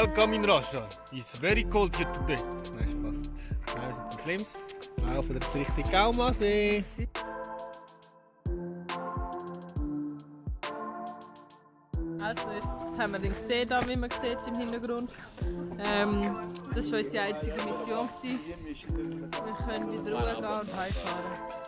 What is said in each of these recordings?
Welcome in Russia. It's very cold here today. Nein, Spaß. Nein, wir sind in Flames. Laufen jetzt Richtung Gaumasee. Also jetzt haben wir den gesehen, hier, wie man sieht im Hintergrund. Ähm, das war unsere einzige Mission. Wir können wieder runtergehen und heimfahren.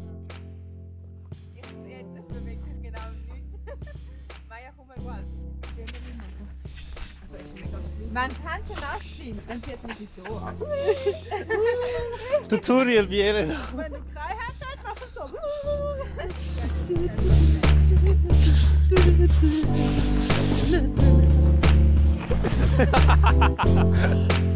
Man kann schon ausziehen, dann sieht man sich so aus. Tutorial wie Elena. Wenn du drei hast, machst du so.